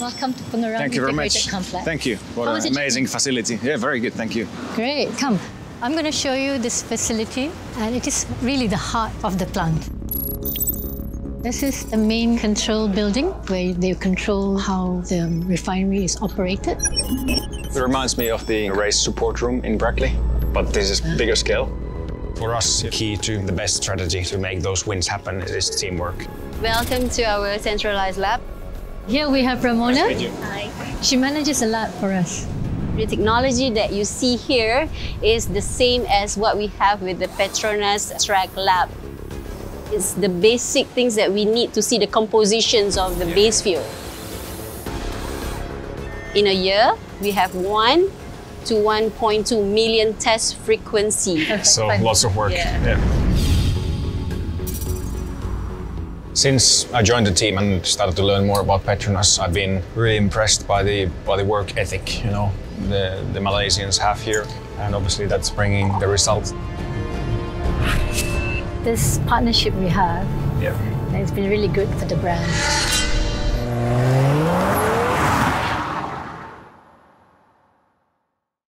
welcome to Pengerang Thank you very much. Complex. Thank you. What How an was it? amazing facility. Yeah, very good. Thank you. Great, come. I'm going to show you this facility, and it is really the heart of the plant. This is the main control building where they control how the refinery is operated. It reminds me of the race support room in Brackley, but this is bigger scale. For us, key to the best strategy to make those wins happen is teamwork. Welcome to our centralized lab. Here we have Ramona. Nice to meet you. Hi. She manages a lab for us. The technology that you see here is the same as what we have with the Petronas Track Lab. It's the basic things that we need to see the compositions of the base fuel. In a year, we have 1 to 1.2 million test frequency. So lots of work. Yeah. Since I joined the team and started to learn more about Petronas, I've been really impressed by the by the work ethic, you know, the, the Malaysians have here, and obviously that's bringing the results. This partnership we have Yeah. it's been really good for the brand.